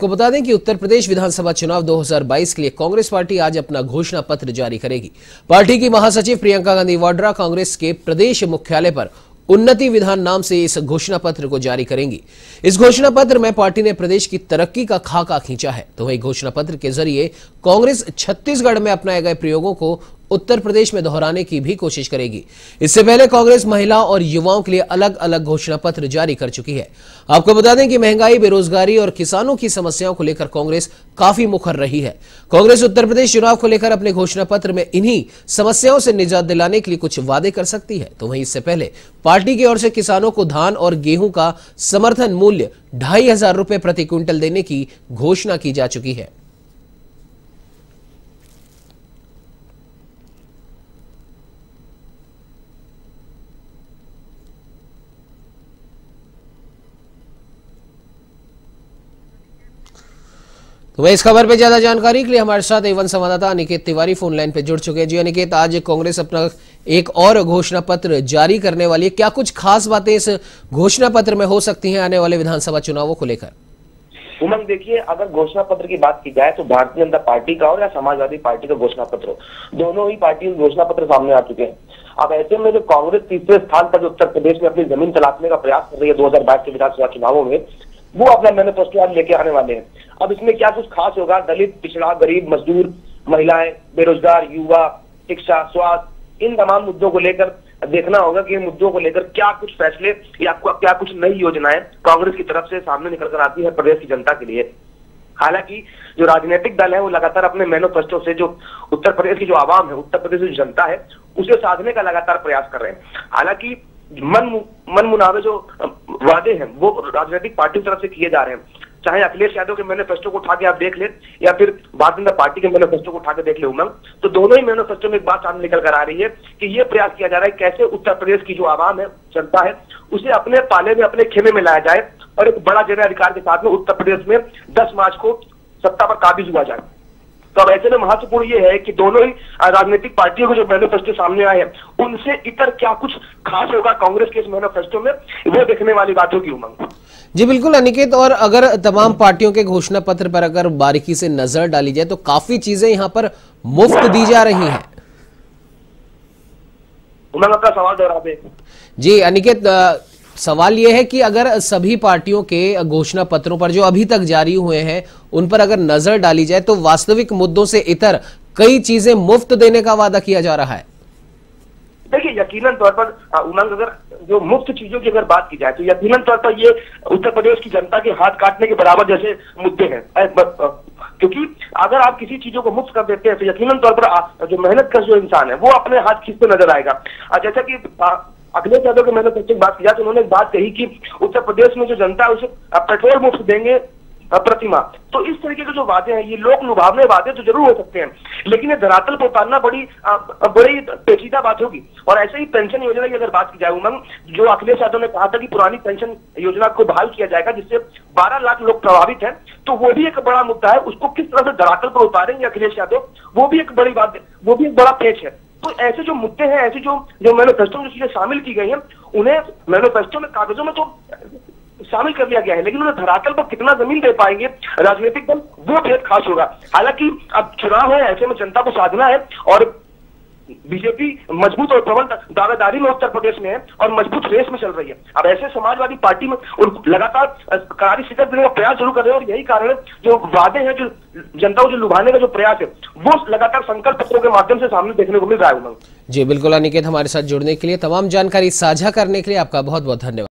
को बता दें कि उत्तर प्रदेश विधानसभा चुनाव 2022 के लिए कांग्रेस पार्टी आज अपना घोषणा पत्र जारी करेगी। पार्टी की महासचिव प्रियंका गांधी वाड्रा कांग्रेस के प्रदेश मुख्यालय पर उन्नति विधान नाम से इस घोषणा पत्र को जारी करेंगी। इस घोषणा पत्र में पार्टी ने प्रदेश की तरक्की का खाका खींचा है। तो वही घोषणा पत्र के ज़रिए कांग्रेस छत्तीसगढ़ में अपनाए गए प्रयोगों को उत्तर प्रदेश में दोहराने की भी कोशिश करेगी। इससे पहले कांग्रेस महिला और युवाओं के लिए अलग अलग घोषणा पत्र जारी कर चुकी है। आपको बता दें कि महँगाई, बेरोजगारी और किसानों की समस्याओं को लेकर कांग्रेस काफ़ी मुखर रही है। कांग्रेस उत्तर प्रदेश चुनाव को लेकर अपने घोषणा पत्र में इन्हीं समस्याओं से निजात दिलाने के लिए कुछ वादे कर सकती है। तो वहीं इससे पहले पार्टी की ओर से किसानों को धान और गेहूँ का समर्थन मूल्य ढाई हज़ार रुपए प्रति क्विंटल देने की घोषणा की जा चुकी है। तो वह इस खबर पे ज़्यादा जानकारी के लिए हमारे साथ एवं संवाददाता अनिकेत तिवारी फ़ोन लाइन पे जुड़ चुके हैं। जी अनिकेत आज कांग्रेस अपना एक और घोषणा पत्र जारी करने वाली है। क्या कुछ खास बातें इस घोषणा पत्र में हो सकती हैं आने वाले विधानसभा चुनावों को लेकर? उमंग देखिए, अगर घोषणा पत्र की बात की जाए तो भारतीय जनता पार्टी का और या समाजवादी पार्टी का घोषणा पत्र हो। दोनों ही पार्टी घोषणा पत्र सामने आ चुके हैं। अब ऐसे में जो कांग्रेस तीसरे स्थान पर जो उत्तर प्रदेश में अपनी ज़मीन तलाशने का प्रयास कर रही है दो के विधानसभा चुनावों में वो अपना मैनिफेस्टो आज लेके आने वाले हैं। अब इसमें क्या कुछ खास होगा? दलित, पिछड़ा, गरीब, मजदूर, महिलाएँ, बेरोजगार, युवा, शिक्षा, स्वास्थ्य, इन तमाम मुद्दों को लेकर देखना होगा कि इन मुद्दों को लेकर क्या कुछ फैसले या क्या कुछ नई योजनाएँ कांग्रेस की तरफ़ से सामने निकल कर आती है प्रदेश की जनता के लिए। हालाँकि जो राजनीतिक दल है, वो लगातार अपने मैनिफेस्टो से जो उत्तर प्रदेश की जो आवाम है, उत्तर प्रदेश की जनता है, उसे साधने का लगातार प्रयास कर रहे हैं। हालाँकि मन मन मुनावे जो वादे हैं, वो राजनीतिक पार्टी की तरफ़ से किए जा रहे हैं। चाहे अखिलेश यादव के मैनिफेस्टो को उठा के आप देख ले, या फिर भारतीय जनता पार्टी के मैनिफेस्टो को उठा के देख ले उमंग तो दोनों ही मैनिफेस्टो में एक बात सामने निकल कर आ रही है कि ये प्रयास किया जा रहा है कैसे उत्तर प्रदेश की जो आवाम है, जनता है, उसे अपने पाले में, अपने खेमे में लाया जाए और एक बड़ा जन अधिकार के साथ में उत्तर प्रदेश में दस मार्च को सत्ता पर काबिज हुआ जाए। तो अब ऐसे में महत्वपूर्ण ये है कि दोनों ही राजनीतिक पार्टियों के जो मैनिफेस्टो सामने आए हैं उनसे इतर क्या कुछ खास होगा कांग्रेस के इस मैनिफेस्टो में? वो देखने वाली बात होगी उमंग। जी बिल्कुल अनिकेत और अगर तमाम पार्टियों के घोषणा पत्र पर अगर बारीकी से नज़र डाली जाए तो काफ़ी चीज़ें यहाँ पर मुफ़्त दी जा रही हैं। उमंग अपना सवाल दोहरा जी अनिकेत सवाल यह है कि अगर सभी पार्टियों के घोषणा पत्रों पर जो अभी तक जारी हुए हैं, उन पर अगर नज़र डाली जाए तो वास्तविक मुद्दों से इतर कई चीज़ें मुफ़्त देने का वादा किया जा रहा है। देखिए, यकीनन तौर पर उमंग अगर जो मुफ़्त चीज़ों की अगर बात की जाए तो यकीनन तौर पर ये उत्तर प्रदेश की जनता के हाथ काटने के बराबर जैसे मुद्दे हैं। क्योंकि अगर आप किसी चीज़ों को मुफ़्त कर देते हैं तो यकीनन तौर पर जो मेहनत का जो इंसान है, वो अपने हाथ खींचते नज़र आएगा। जैसा कि अखिलेश यादव के मैंने सचिव बात किया तो उन्होंने बात कही कि उत्तर प्रदेश में जो जनता है उसे पेट्रोल मुफ़्त देंगे प्रतिमा। तो इस तरीके के जो वादे हैं, ये लोक लुभावने वादे तो ज़रूर हो सकते हैं। लेकिन ये धरातल पर उतारना बड़ी बड़ी पेचीदा बात होगी। और ऐसे ही पेंशन योजना की अगर बात की जाए, उमंग, जो अखिलेश यादव ने कहा था कि पुरानी पेंशन योजना को बहाल किया जाएगा, जिससे 12 लाख लोग प्रभावित हैं तो वो भी एक बड़ा मुद्दा है। उसको किस तरह से धरातल पर उतारेंगे अखिलेश यादव, वो भी एक बड़ी बात, वो भी एक बड़ा पेच है। तो ऐसे जो मुद्दे हैं, ऐसे जो जो मैनोफेस्टो में जो चीज़ें शामिल की गई हैं, उन्हें मैनोफेस्टो में कागजों में तो शामिल कर लिया गया है, लेकिन उन्हें धरातल पर कितना ज़मीन दे पाएँगे राजनीतिक दल, वो बेहद खास होगा। हालाँकि अब चुनाव है, ऐसे में जनता को साधना है, और बीजेपी मज़बूत और प्रबल दावेदारी में उत्तर प्रदेश में है और मज़बूत रेस में चल रही है। अब ऐसे समाजवादी पार्टी में लगातार करारी शिकत देने का प्रयास ज़रूर कर रहे हैं और यही कारण है, जो वादे हैं, जो जनता को जो लुभाने का जो प्रयास है, वो लगातार संकल्प पत्रों के माध्यम से सामने देखने को मिल रहा है जी, बिल्कुल अनिकेत, हमारे साथ जुड़ने के लिए तमाम जानकारी साझा करने के लिए आपका बहुत बहुत धन्यवाद।